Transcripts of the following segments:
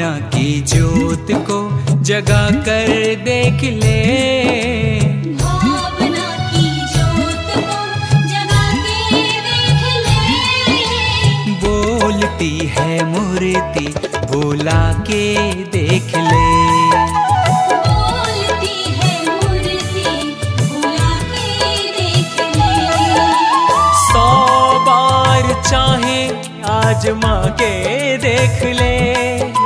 भावना की ज्योत को जगा कर देख ले। बोलती है मूर्ति बुला के देख ले। बोलती है मूर्ति बुला के देख ले।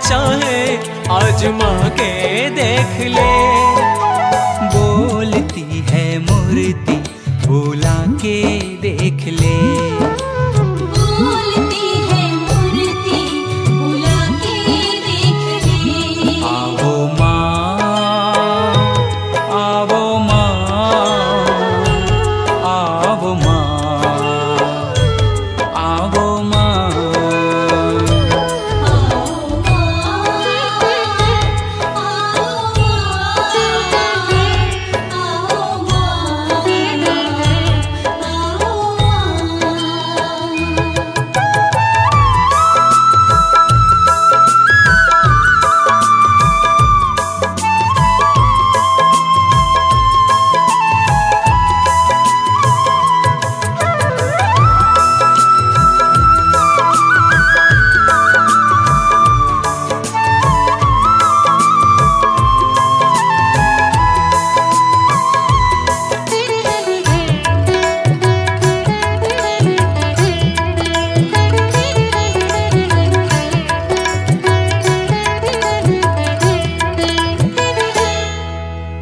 चाहे आजमा के देख ले।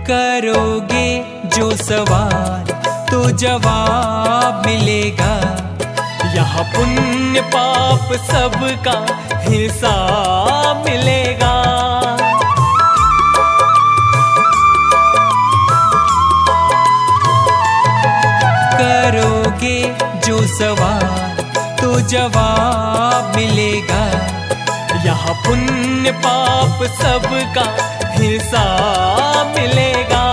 करोगे जो सवाल तो जवाब मिलेगा। यह पुण्य पाप सबका हिसाब मिलेगा। करोगे जो सवाल तो जवाब मिलेगा। यह पुण्य पाप सबका हिसाब मिलेगा।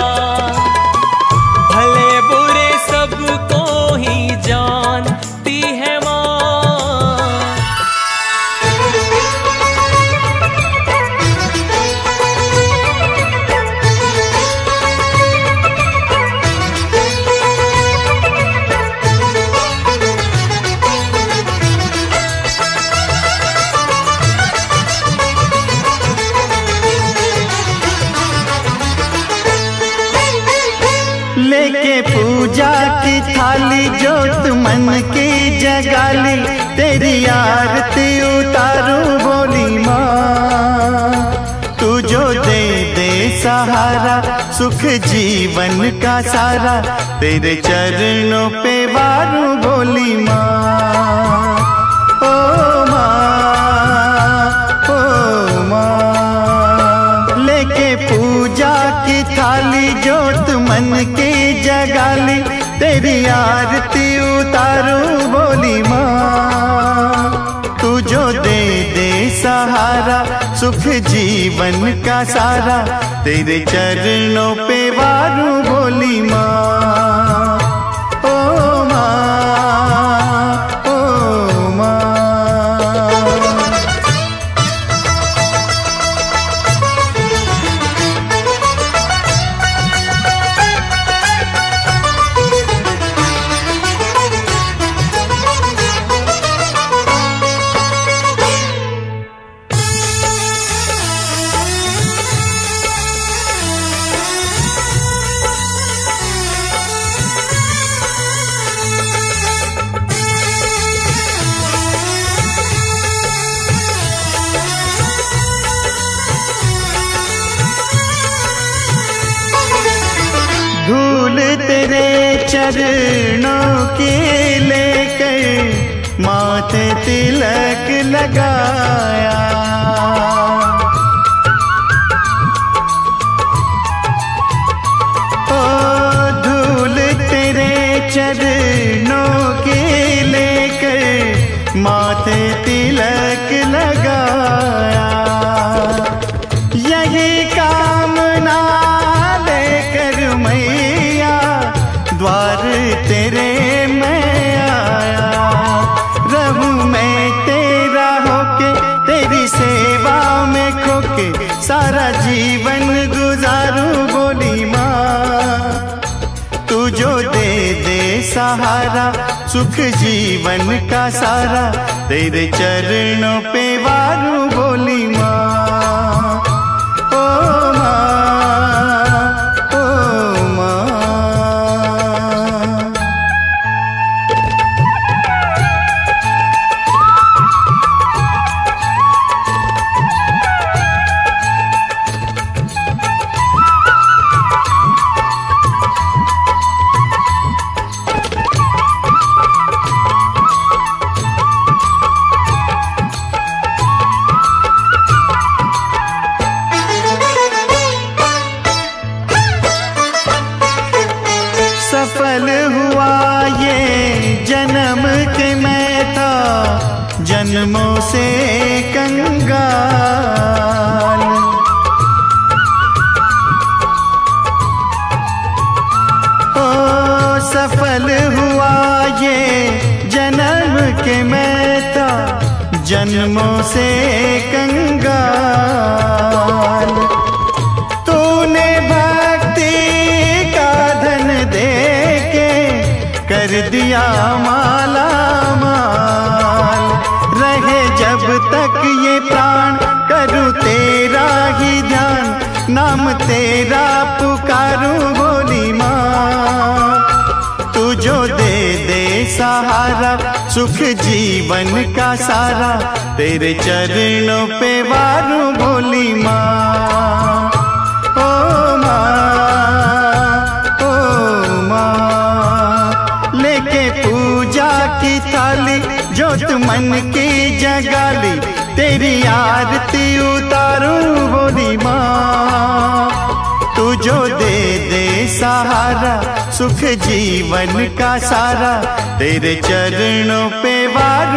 की जोत मन की जगाली तेरी आरती उतारू बोली, माँ, तू जो दे दे सहारा, सुख जीवन का सारा, तेरे चरणों पे वारू बोली, माँ, ओ माँ ओ माँ, लेके पूजा की थाली जोत मन की जगाली तेरी आरती उतारू, बोली माँ, तू जो दे दे सहारा, सुख जीवन का सारा, तेरे चरणों पे वारू, बोली माँ, ओ माँ। धूल तेरे चरणों के लेकर माथे तिलक लगाया। माथे सहारा सुख जीवन का सारा। तेरे चरणों पे वारू जन्मों से कंगाल। ओ सफल हुआ ये जन्म के मैं था जन्मों से कंगाल। तेरा पुकारूं बोली माँ। तू जो दे दे सहारा, सुख जीवन का सारा, तेरे चरणों पे वारू बोली माँ। ओ माँ ओ माँ, लेके पूजा की थाली, जोत मन की जगाली, तेरी आरती उतारूं बोली माँ। तू दे दे सहारा, सुख जीवन का सारा, तेरे चरणों पे वारू